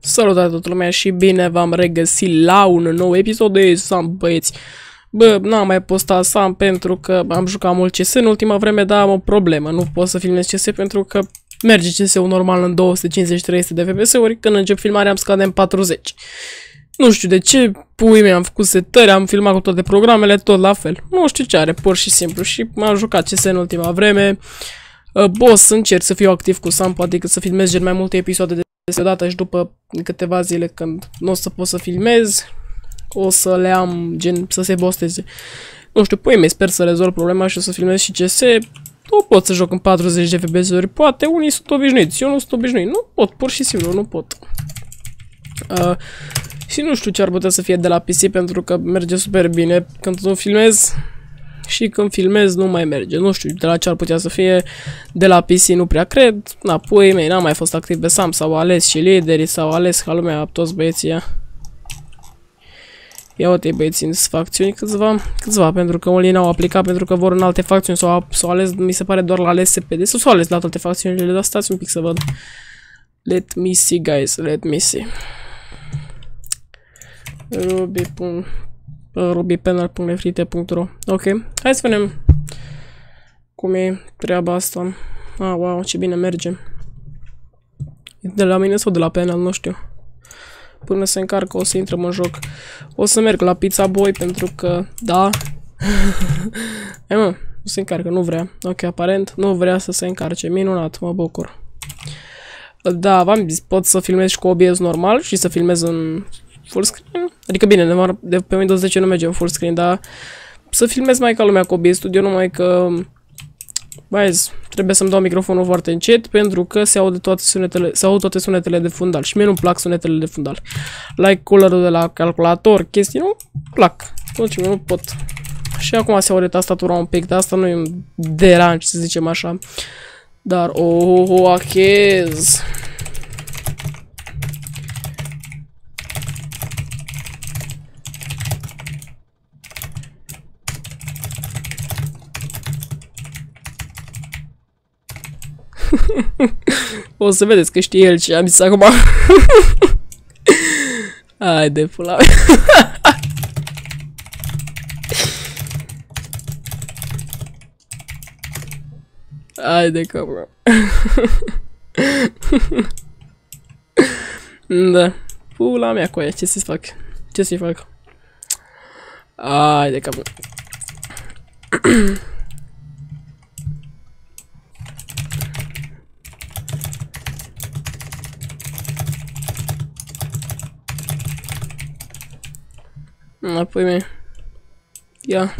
Salutare toată lumea și bine v-am regăsit la un nou episod de Sam, băieți. Bă, n-am mai postat Sam pentru că am jucat mult CS în ultima vreme, dar am o problemă. Nu pot să filmez CS pentru că merge CS-ul normal în 250-300 de FPS-uri, când încep filmarea am scade în 40. Nu știu de ce, pui mei, am făcut setări, am filmat cu toate programele, tot la fel. Nu știu ce are, pur și simplu. Și m-am jucat CS în ultima vreme. Uh, o să încerc să fiu activ cu Sam, poate că să filmez gen mai multe episoade de odată și după câteva zile când nu o să pot să filmez, o să le am gen să se bosteze. Nu știu, pui mei, sper să rezolv problema și o să filmez și CS. Nu pot să joc în 40 de FPS-uri, poate unii sunt obișnuiți, eu nu sunt obișnuit. Nu pot, pur și simplu, nu pot. Uh, și nu știu ce ar putea să fie de la PC pentru că merge super bine când nu filmez și când filmez nu mai merge. Nu știu de la ce ar putea să fie, de la PC nu prea cred. Na, pui mei, n-am mai fost activ pe SAM, s-au ales și liderii, s-au ales ca lumea, toți băieții ia. Ia uite băieții în facțiuni câțiva, câțiva, pentru că unii n-au aplicat pentru că vor în alte facțiuni, s-au s-o ales, mi se pare doar la ales SPD, sau s-au ales la toate facțiunile, dar stați un pic să văd. Let me see, guys, let me see. Ruby rubypanel.nefrite.ro Ok, hai să vedem cum e treaba asta. Ah, wow, ce bine merge. De la mine sau de la panel, nu știu. Până se încarcă o să intrăm în joc. O să merg la Pizza Boy pentru că, da. Hai mă, nu se încarcă, nu vrea. Ok, aparent nu vrea să se încarce. Minunat, mă bucur. Da, v-am zis, pot să filmez și cu OBS normal și să filmez în full screen. Adică bine, de pe Windows 10 nu merge în full screen, dar să filmez mai ca lumea cu OBS Studio, numai că Băi, trebuie să-mi dau microfonul foarte încet pentru că se aud toate sunetele, se aud toate sunetele de fundal și mie nu plac sunetele de fundal. Like cooler de la calculator, chestii, nu plac. Deci nu pot. Și acum se aude tastatura un pic, dar asta nu e un deranj, să zicem așa. Dar, oh, oh, oh achez. o să vedeți că știe el ce am zis acum. Hai de pula Hai de capra. da. Pula mea cu aia, ce să-ți fac? Ce să-i fac? Hai de capra. Apoi mie. Ia.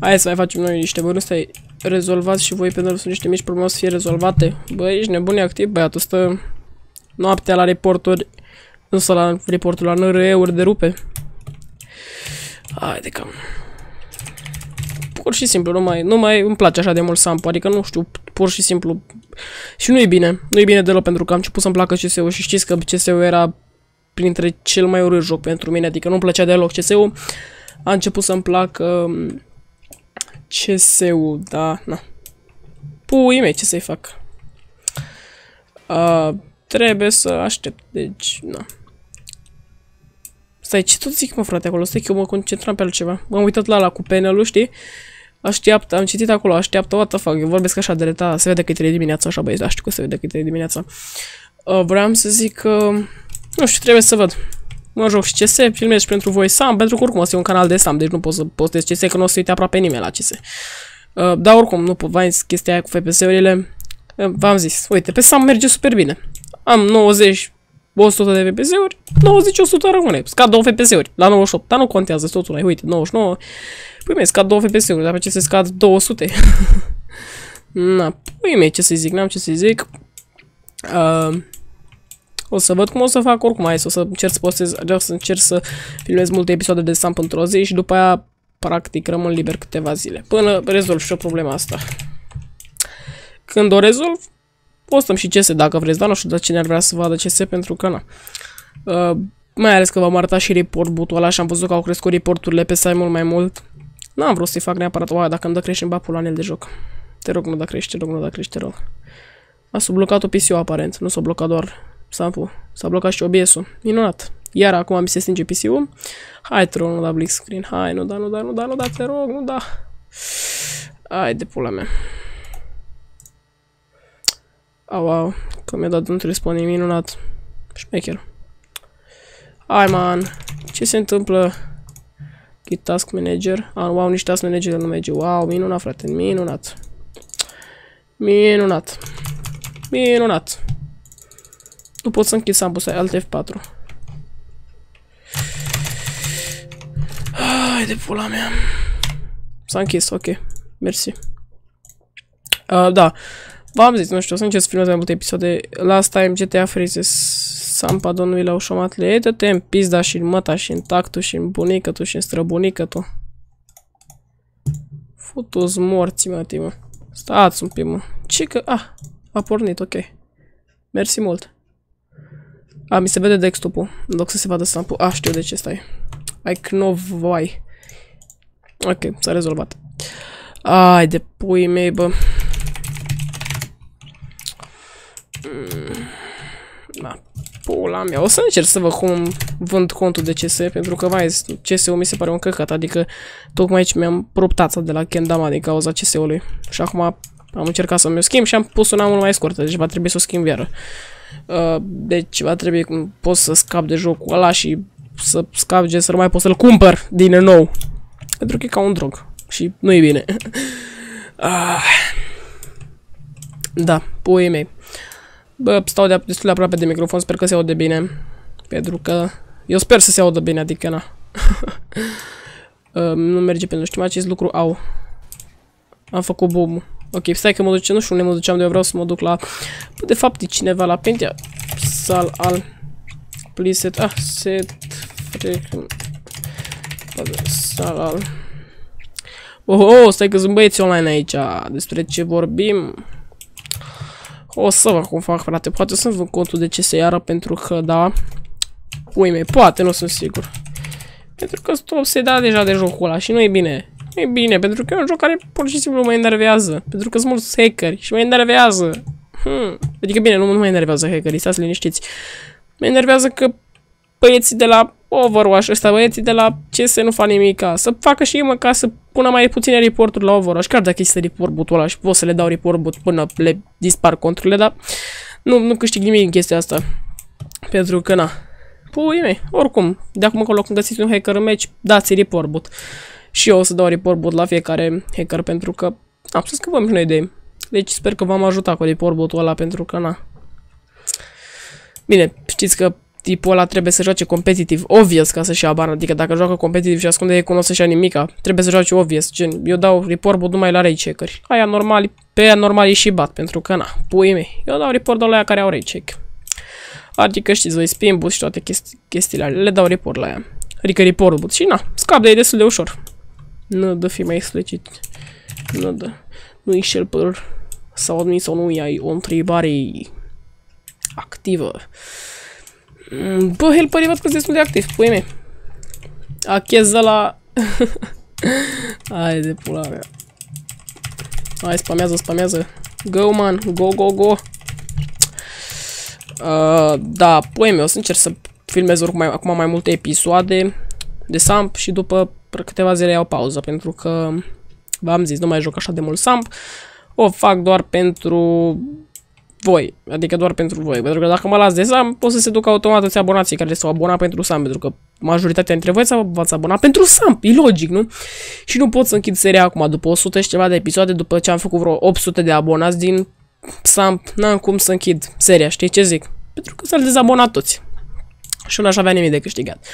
Hai să mai facem noi niște bănuți stai rezolvați și voi pentru că sunt niște mici probleme să fie rezolvate. Bă, ești nebun activ, băiatul stă noaptea la reporturi, nu stă la reportul la NRE-uri de rupe. Haide cam. Pur și simplu, nu mai, nu mai îmi place așa de mult Sampo, adică nu știu, pur și simplu. Și nu e bine, nu e bine deloc pentru că am început să-mi placă CS-ul și știți că CS-ul era printre cel mai urât joc pentru mine, adică nu-mi plăcea deloc CS-ul. A început să-mi placă um, CS-ul, da, na. Pui mei, ce să-i fac? Uh, trebuie să aștept, deci, na. Stai, ce tot zic, mă, frate, acolo? Stai că eu mă concentram pe altceva. M-am uitat la la cu panel știi? Așteaptă, am citit acolo, așteaptă, what the fuck, eu vorbesc așa de reta, se vede că e 3 dimineața, așa băieți, da, știu că se vede că e 3 dimineața. Uh, vreau să zic că... Uh, nu știu, trebuie să văd. Mă joc și CS, filmez și pentru voi Sam, pentru că oricum o să un canal de Sam, deci nu pot să postez CS, că nu o să uite aproape nimeni la CS. Uh, dar oricum, nu pot, v chestia aia cu FPS-urile. Uh, V-am zis, uite, pe Sam merge super bine. Am 90, 100 de FPS-uri, 90-100 rămâne. Scad 2 FPS-uri la 98, dar nu contează totul mai, uite, 99. Păi mei, scad 2 FPS-uri, dar pe ce se scad 200? Na, păi mei, ce să zic, n-am ce să zic. Uh, o să văd cum o să fac oricum mai o să încerc să postez, vreau să încerc să filmez multe episoade de Samp într-o zi și după aia practic rămân liber câteva zile. Până rezolv și o problema asta. Când o rezolv, postăm și CS dacă vreți, dar nu știu de cine ar vrea să vadă CS pentru că na. Uh, mai ales că v-am arătat și report butul ăla și am văzut că au crescut reporturile pe site mult mai mult. N-am vrut să-i fac neapărat, oaia, dacă îmi dă crește în bapul la de joc. Te rog, nu da crește, te rog, nu da crește, te rog. A sublocat-o PC-ul aparent, nu s-a blocat doar sample. S-a blocat și OBS-ul. Minunat. Iar acum mi se stinge PC-ul. Hai, te rog, nu da blick screen. Hai, nu da, nu da, nu da, nu da, te rog, nu da. Hai de pula mea. Au, au, că mi-a dat un respawn, e minunat. Șmecher. Hai, man. Ce se întâmplă? Git task manager. Ah, wow, nici task manager nu merge. Wow, minunat, frate, minunat. Minunat. Minunat. Nu pot să închid sample să ai alt F4. Hai de pula mea. S-a închis, ok. Mersi. Uh, da. V-am zis, nu știu, o să încerc să filmez mai multe episoade. Last time GTA Freezes Sampa domnului la ușomatle. Dă-te în pizda și în măta și în tactul și în bunică tu și în străbunică tu. Futus morți, mă, mă. Stați un pic, mă. Ce că... Ah, a pornit, ok. Mersi mult. A, mi se vede desktop-ul. În loc să se vadă sample. A, știu de ce stai. Ai knovoi. Ok, s-a rezolvat. Ai de pui mei, bă. Mm, da, pula mea. O să încerc să văd cum vând contul de CS, pentru că, vai, CS-ul mi se pare un căcat, adică tocmai aici mi-am proptat de la Kendama din cauza CS-ului. Și acum am încercat să mi-o schimb și am pus una mult mai scurtă, deci va trebui să o schimb iară. Uh, deci va trebui, pot să scap de jocul ăla și să scap gen să nu mai pot să-l cumpăr din nou. Pentru că e ca un drog și nu e bine. ah. Da, puii mei. Bă, stau de, destul de aproape de microfon, sper că se aude bine. Pentru că eu sper să se audă bine, adică na. uh, nu merge pentru știu acest lucru, au. Am făcut boom. Ok, stai că mă duce, nu știu unde mă duceam, de eu vreau să mă duc la... Bă, de fapt e cineva la Pentia. Sal al... Please set... Ah, set... Sal al... Oh, oh, stai că sunt băieți online aici. Despre ce vorbim... O să văd cum fac, frate. Poate să-mi văd contul de ce se iară, pentru că, da... Ui mei, poate, nu sunt sigur. Pentru că stop se da deja de jocul ăla și nu e bine. Nu e bine, pentru că e un joc care pur și simplu mă enervează. Pentru că sunt mulți hackeri și mă enervează. Hmm. Adică bine, nu, nu mă enervează hackerii, stați liniștiți. Mă enervează că băieții de la Overwatch, ăsta băieții de la CS nu fac nimica. Să facă și eu ca să pună mai puține reporturi la Overwatch, chiar dacă este report botul ăla și pot să le dau report bot până le dispar conturile, dar nu, nu câștig nimic în chestia asta. Pentru că, na, pui mei, oricum, de acum încolo când găsiți un hacker în match, dați report bot. Și eu o să dau report bot la fiecare hacker pentru că am să scăpăm și noi de Deci sper că v-am ajutat cu report botul ăla pentru că, na. Bine, știți că tipul ăla trebuie să joace competitiv, obvious, ca să-și ia bani. Adică dacă joacă competitiv și ascunde e nu o să-și ia nimica, trebuie să joace obvious. Gen, eu dau report bot numai la ray checkeri. Aia normal, pe aia normal e și bat, pentru că na, pui mei. Eu dau report la aia care au ray check. Adică știți voi, spin boost și toate chesti chestiile alea, le dau report la aia. Adică report bot. Și na, scap de ei destul de ușor. Nu dă fi mai explicit. Nu dă. Nu i șel păr. Sau nu sau nu ai o întrebare activă. Mm, bă, helperii văd că destul de activ, pui mei. Acheză la... Hai de pula mea. Hai, spamează, spamează. Go, man, go, go, go. Uh, da, pui mei, o să încerc să filmez oricum mai, acum mai multe episoade de Samp și după câteva zile iau pauză, pentru că v-am zis, nu mai joc așa de mult Samp. O fac doar pentru voi, adică doar pentru voi, pentru că dacă mă las de SAM, pot să se ducă automat toți abonații care s-au abonat pentru SAM, pentru că majoritatea dintre voi v-ați abonat pentru SAM, e logic, nu? Și nu pot să închid seria acum, după 100 și ceva de episoade, după ce am făcut vreo 800 de abonați din SAM, n-am cum să închid seria, știi ce zic? Pentru că s-ar dezabona toți. Și nu aș avea nimic de câștigat.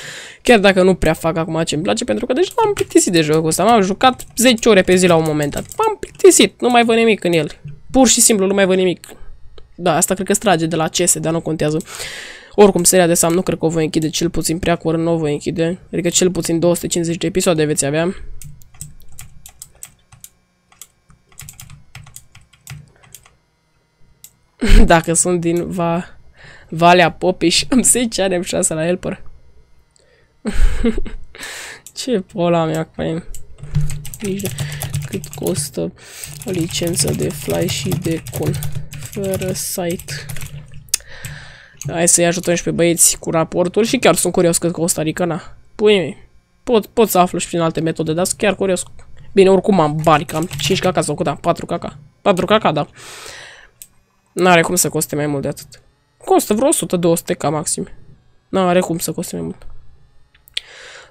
Chiar dacă nu prea fac acum ce îmi place, pentru că deja m-am plictisit de jocul ăsta. M-am jucat 10 ore pe zi la un moment dat. M-am plictisit, nu mai văd nimic în el. Pur și simplu nu mai văd nimic. Da, asta cred că strage de la CS, dar nu contează. Oricum, seria de Sam nu cred că o voi închide cel puțin prea curând, nu o voi închide. Adică cel puțin 250 de episoade veți avea. Dacă sunt din va... Valea Popiș, am 10 ani, am 6 la helper. Ce pola mea, cu Cât costă o licență de fly și de con? fără site. Hai să-i ajutăm și pe băieți cu raportul și chiar sunt curios că Costa Rica, na. Pui mei. Pot, pot să aflu și prin alte metode, dar sunt chiar curios. Bine, oricum am bani, cam 5 caca sau cât, da, 4 caca. 4 caca, da. N-are cum să coste mai mult de atât. Costă vreo 100-200 ca maxim. N-are cum să coste mai mult.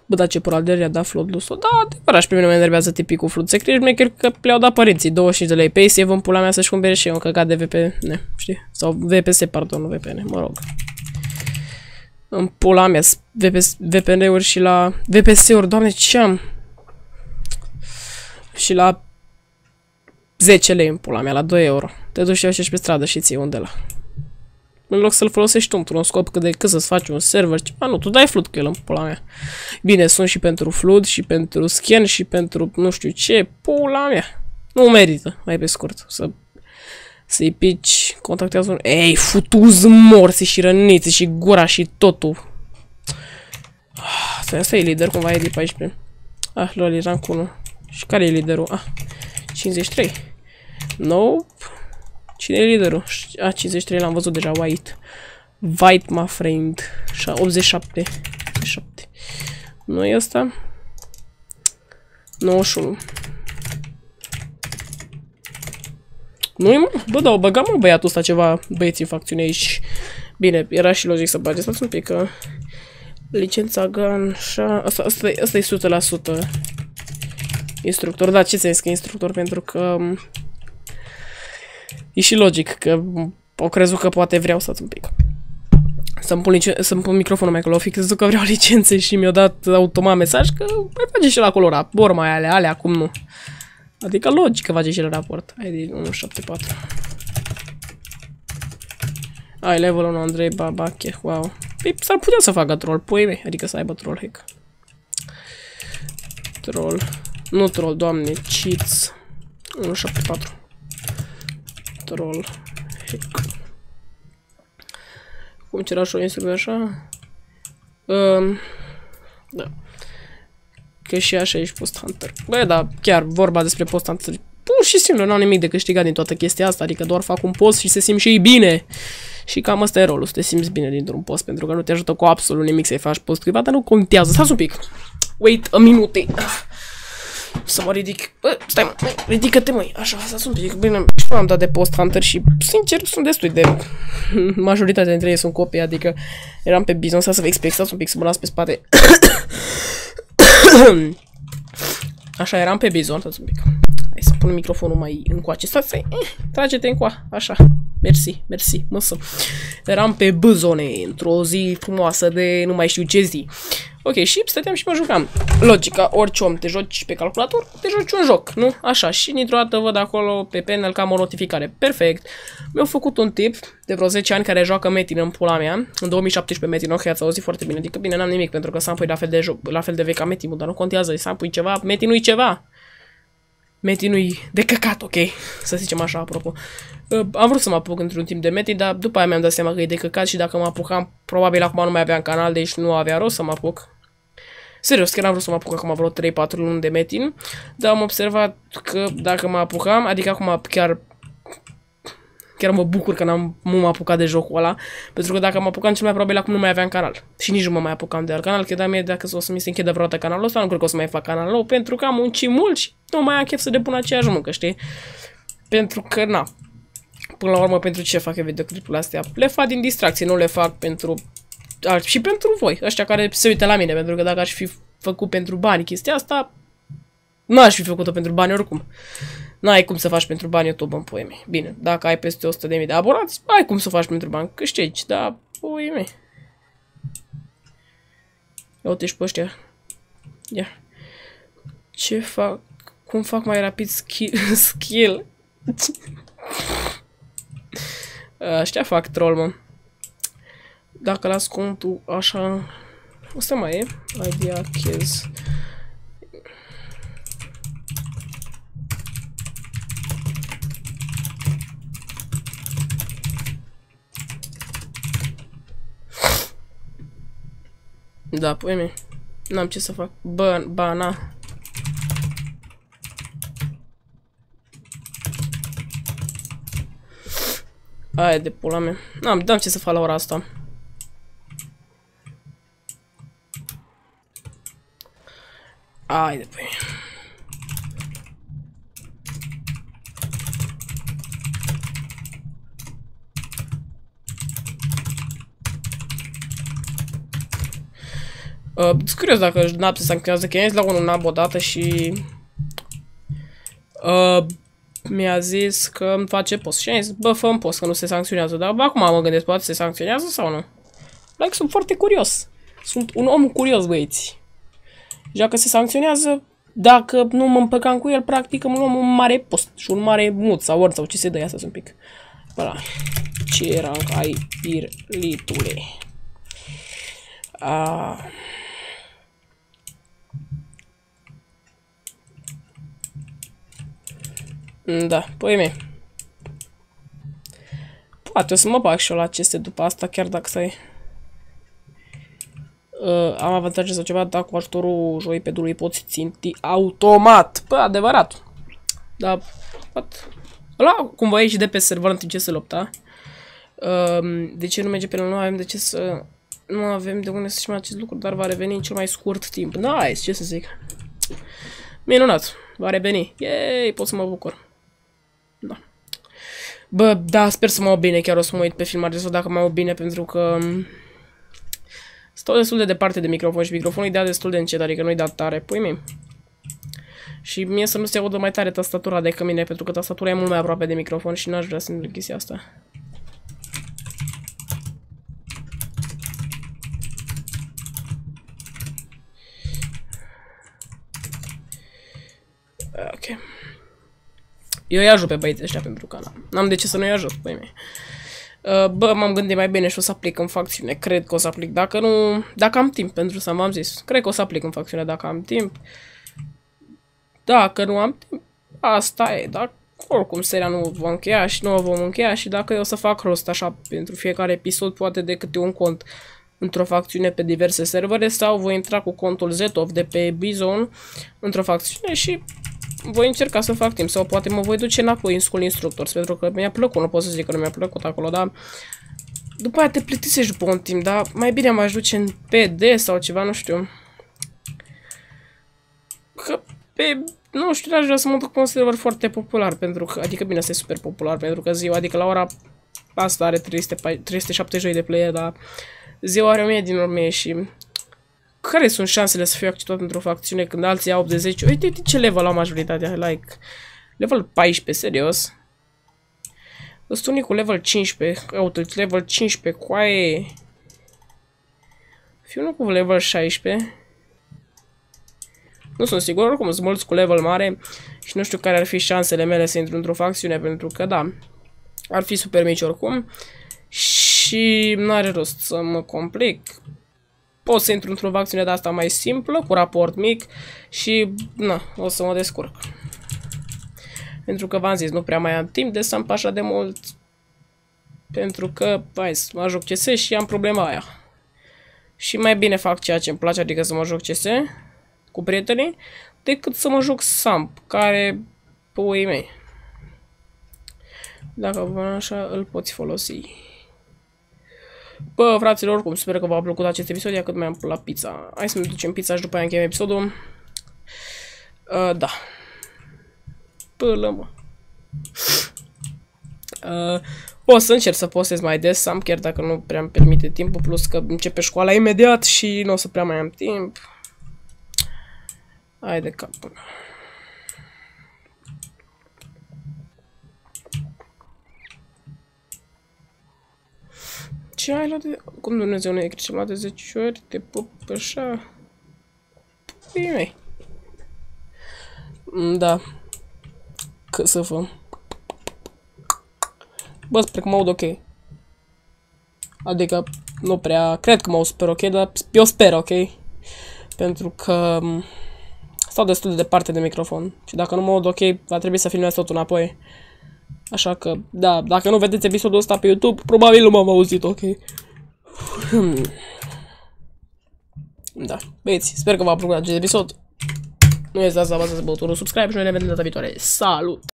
Bă, dar ce puraderia da Floodlus-o? Da, adevărat, și pe mine mă enervează tipicul Flood Secret, maker că le-au dat părinții 25 de lei pe save în pula mea să-și cumpere și eu un căcat de VPN, știi? Sau VPS, pardon, nu VPN, mă rog. În pula mea, VPN-uri și la... VPS-uri, doamne, ce am? Și la 10 lei în pula mea, la 2 euro. Te duci și pe stradă și ții unde la în loc să-l folosești tu într-un scop cât de cât să-ți faci un server, ceva, nu, tu dai flood cu el în pula mea. Bine, sunt și pentru flood, și pentru scan, și pentru nu știu ce, pula mea. Nu merită, mai pe scurt, să să-i pici, contactează un... Ei, futuz morți și răniți și gura și totul. Ah, asta e lider, cumva e de 14. Ah, lol, eram cu 1. Și care e liderul? Ah, 53. Nope. Cine e liderul? A, 53 l-am văzut deja, White. White, my friend. 87. 87. Nu e ăsta? 91. nu e mă? Bă, da, o băgam mă băiatul ăsta ceva băieți în facțiune aici. Bine, era și logic să bage. Stați un pic că... Licența GAN, așa... Asta, asta, asta e 100% instructor. Da, ce ți că instructor? Pentru că E și logic că o crezut că poate vreau să un pic. Să-mi pun, să pun microfonul mai acolo, fix că vreau licențe și mi-a dat automat mesaj că mai face și la acolo raport, mai ale, ale, acum nu. Adică logic că face și la raport. Hai de 174. Ai level 1 Andrei Babache, wow. Păi s-ar putea să facă troll, pui mei, adică să aibă troll hack. Troll. Nu troll, doamne, cheats. 174 troll. Cum cerea și o instrument așa? Um, da. Că și așa ești post hunter. Bă, da, chiar vorba despre post hunter. Pur și simplu, n-au nimic de câștigat din toată chestia asta, adică doar fac un post și se simt și ei bine. Și cam asta e rolul, să te simți bine dintr-un post, pentru că nu te ajută cu absolut nimic să-i faci post cuiva, dar nu contează. Stați un pic. Wait a minute. Să mă ridic. Bă, stai mă, ridică-te măi. Așa, să un pic. Bine, și am dat de post hunter și, sincer, sunt destui de... Majoritatea dintre ei sunt copii, adică eram pe bizon să vă explic, un pic să mă las pe spate. Așa, eram pe bizon, stați un pic. Hai să pun microfonul mai încoace. Stați, stai, eh, trage-te încoa, așa. Mersi, mersi, măsă. Eram pe băzone, într-o zi frumoasă de nu mai știu ce zi. Ok, și stăteam și mă jucam. Logica, orice om te joci pe calculator, te joci un joc, nu? Așa, și dintr-o dată văd acolo pe panel cam o notificare. Perfect. Mi-au făcut un tip de vreo 10 ani care joacă Metin în pula mea. În 2017 Metin, ok, ați auzit foarte bine. Adică bine, n-am nimic pentru că s-a la fel de joc, la fel de vechi ca Metin, dar nu contează, s-a ceva, Metin nu ceva. Meti nu-i de căcat, ok? Să zicem așa, apropo. Uh, am vrut să mă apuc într-un timp de Meti, dar după aia mi-am dat seama că e de căcat și dacă mă apucam, probabil acum nu mai aveam canal, deci nu avea rost să mă apuc. Serios, chiar am vrut să mă apuc acum vreo 3-4 luni de Metin, dar am observat că dacă mă apucam, adică acum chiar chiar mă bucur că n-am m-am apucat de jocul ăla, pentru că dacă mă apucam cel mai probabil acum nu mai aveam canal. Și nici nu mă mai apucam de alt canal, că mie dacă o să mi se închide vreodată canalul ăsta, nu cred că o să mai fac canal nou, pentru că am muncit mult și nu mai am chef să depun aceeași muncă, știi? Pentru că, na, până la urmă, pentru ce fac videoclipurile astea? Le fac din distracție, nu le fac pentru... Și pentru voi, ăștia care se uită la mine, pentru că dacă aș fi făcut pentru bani chestia asta, nu aș fi făcut-o pentru bani oricum. N-ai cum să faci pentru bani YouTube în poeme. Bine, dacă ai peste 100.000 de abonați, ai cum să faci pentru bani. Câștigi, dar poeme. Ia uite și pe ăștia. Ia. Ce fac? Cum fac mai rapid skill? skill? Ăștia fac troll, mă. Dacă las contul așa... Asta mai e. Idea case. Da, pui mei. N-am ce să fac. Bă, ba, na. Aia de pula mea. N-am, n-am ce să fac la ora asta. Haide, păi. Uh, sunt curios dacă NAP se sancționează, că la unul NAP odată și... Uh, mi-a zis că îmi face post. Și am zis, bă, fă post, că nu se sancționează. Dar bă, acum mă gândesc, poate se sancționează sau nu? Like, sunt foarte curios. Sunt un om curios, băieți. Și dacă se sancționează, dacă nu mă împăcam cu el, practic îmi luăm un mare post și un mare mut sau ori sau ce se dă asta un pic. Voilà. Ce rank ai, pirlitule? Ah. Da, păi mei. Poate o să mă bag și eu la aceste după asta, chiar dacă stai. Uh, am avantaje sau ceva, dar cu ajutorul joypad-ului poți ținti automat. Păi, adevărat. Da, what? Ăla cumva e și de pe server în timp ce se lupta. Uh, de ce nu merge pe nu avem de ce să... Nu avem de unde să știm acest lucru, dar va reveni în cel mai scurt timp. Nice, ce să zic. Minunat, va reveni. Yay, pot să mă bucur. Da. Bă, da, sper să mă au bine, chiar o să mă uit pe filmare să dacă mă au bine, pentru că... Mm, stau destul de departe de microfon și microfonul e dat destul de încet, adică nu-i dat tare. Pui mi Și mie să nu se audă mai tare tastatura decât mine, pentru că tastatura e mult mai aproape de microfon și n-aș vrea să întâmple chestia asta. Ok. Eu îi ajut pe băieții ăștia pentru că n-am de ce să nu-i ajut, băi mei. Uh, bă, m-am gândit mai bine și o să aplic în facțiune. Cred că o să aplic. Dacă nu... Dacă am timp, pentru să v-am zis. Cred că o să aplic în facțiune dacă am timp. Dacă nu am timp, asta e. Dacă oricum seria nu vom încheia și nu o vom încheia și dacă eu o să fac rost așa pentru fiecare episod, poate de câte un cont într-o facțiune pe diverse servere sau voi intra cu contul Zetov de pe Bizon într-o facțiune și voi încerca să fac timp sau poate mă voi duce înapoi în School Instructors pentru că mi-a plăcut, nu pot să zic că nu mi-a plăcut acolo, dar după aia te plictisești după un timp, dar mai bine m-aș duce în PD sau ceva, nu știu. Că pe, nu știu, aș vrea să mă duc pe un server foarte popular, pentru că, adică bine, asta e super popular, pentru că ziua, adică la ora asta are 300, 370 de player, dar ziua are 1000 din urmă și care sunt șansele să fiu acceptat într-o facțiune când alții au 80? Uite, uite ce level au majoritatea, like, level 14, serios. Sunt unii cu level 15, uite, level 15, coaie. Fiu unul cu level 16. Nu sunt sigur, oricum sunt mulți cu level mare și nu știu care ar fi șansele mele să intru într-o facțiune, pentru că da, ar fi super mici oricum. Și nu are rost să mă complic pot să intru într-o facțiune de asta mai simplă, cu raport mic și, na, o să mă descurc. Pentru că v-am zis, nu prea mai am timp de să-mi așa de mult. Pentru că, hai, mă joc CS și am problema aia. Și mai bine fac ceea ce îmi place, adică să mă joc CS cu prietenii, decât să mă joc SAMP, care, pe mei. Dacă vă așa, îl poți folosi. Bă, fraților, oricum, sper că v-a plăcut acest episod, ia cât mai am la pizza. Hai să ne ducem pizza și după aia încheiem episodul. Uh, da. Până, mă. Uh, o să încerc să postez mai des, am chiar dacă nu prea îmi permite timpul, plus că începe școala imediat și nu o să prea mai am timp. Hai de capul. Ce ai luat de... Cum Dumnezeu nu e crește? luat de 10 ori, te pup așa... Păi mei. Mm, da. Că să fă. Bă, sper că mă aud ok. Adică, nu prea... Cred că mă aud super ok, dar eu sper ok. Pentru că... Mm, stau destul de departe de microfon. Și dacă nu mă aud ok, va trebui să filmez totul înapoi. Așa că, da, dacă nu vedeți episodul ăsta pe YouTube, probabil nu m-am auzit, ok? Hmm. Da, băieți, sper că v-a plăcut acest episod. Nu uitați să apăsați butonul subscribe și noi ne vedem data viitoare. Salut!